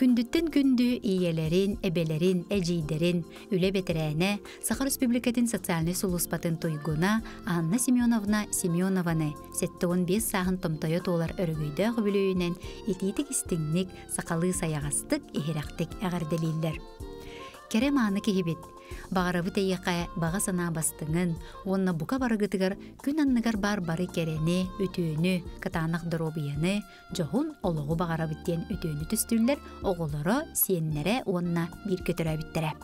күндіттен күнді ийелерин эбелерин эжийдерин үле бетерээне саха республикатын социальный сулуспатын туйгуна анна семеновна семенованы сетте он бес саахын томтойо туолар өрөгүйдөөх бүлүүнен етейтік истиңник сакалыы саяғастық иһирахтик эҕерделииллер Кере мааны кихибит. Бағарабы тейеқа баға сана бастыңын, онна бука барыгытыгар күн анныгар бар бары керене, үтүүнү, катанақ дробияны, жоғын олығы бағарабыттен үтүүнү түстүллер, оғылары сиеннере онна бір көтірәбіттірі.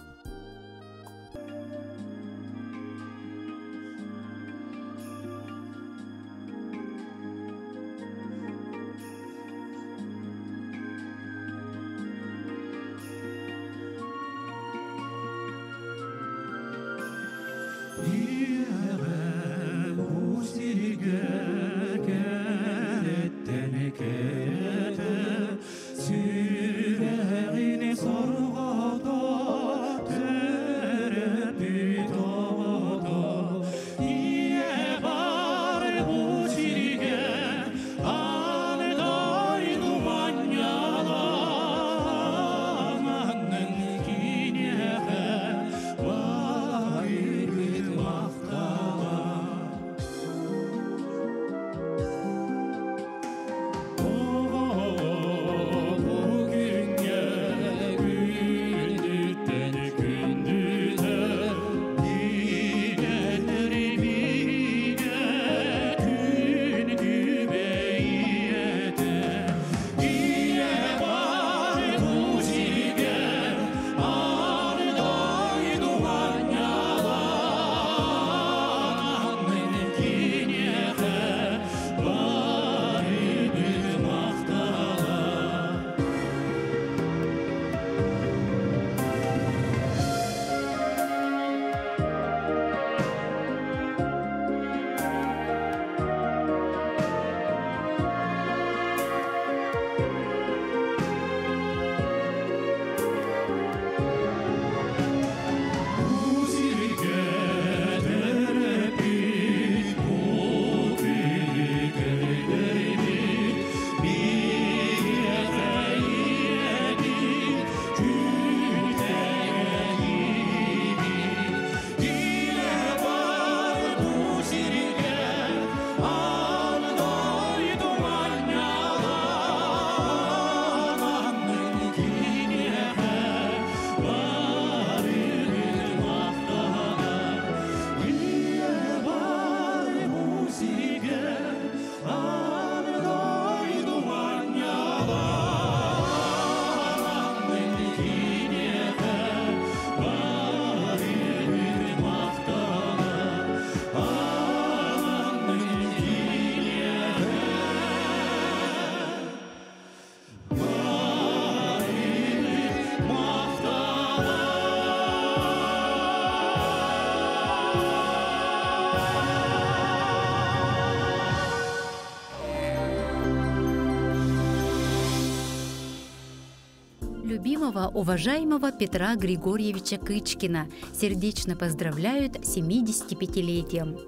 Любимого, уважаемого Петра Григорьевича Кычкина сердечно поздравляют 75-летием.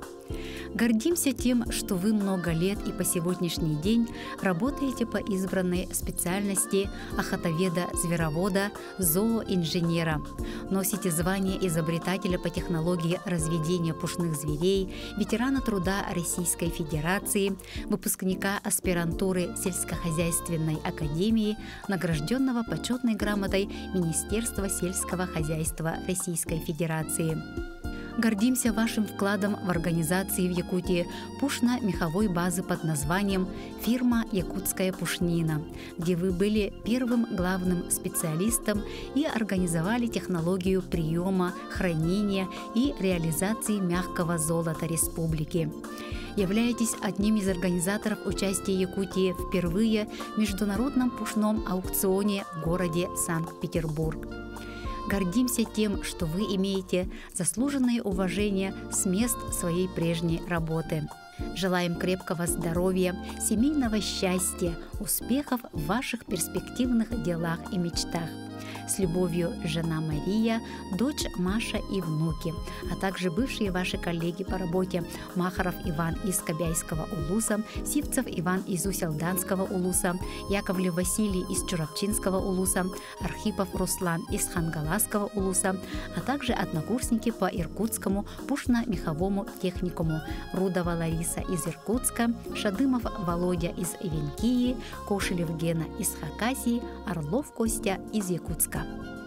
Гордимся тем, что вы много лет и по сегодняшний день работаете по избранной специальности охотоведа-зверовода, зооинженера. Носите звание изобретателя по технологии разведения пушных зверей, ветерана труда Российской Федерации, выпускника аспирантуры сельскохозяйственной академии, награжденного почетной грамотой Министерства сельского хозяйства Российской Федерации гордимся вашим вкладом в организации в Якутии. Пушно-меховой базы под названием «Фирма Якутская пушнина», где вы были первым главным специалистом и организовали технологию приема, хранения и реализации мягкого золота республики. Являетесь одним из организаторов участия Якутии впервые в международном пушном аукционе в городе Санкт-Петербург гордимся тем, что вы имеете заслуженное уважение с мест своей прежней работы. Желаем крепкого здоровья, семейного счастья, успехов в ваших перспективных делах и мечтах – С любовью, жена Мария, дочь Маша и внуки, а также бывшие ваши коллеги по работе Махаров Иван из Кобяйского улуса, Сивцев Иван из Уселданского улуса, Яковлев Василий из Чурапчинского улуса, Архипов Руслан из Хангаласского улуса, а также однокурсники по Иркутскому пушно-меховому техникуму Рудова Лариса из Иркутска, Шадымов Володя из Ивенкии, Кошелев Гена из Хакасии, Орлов Костя из 骨か。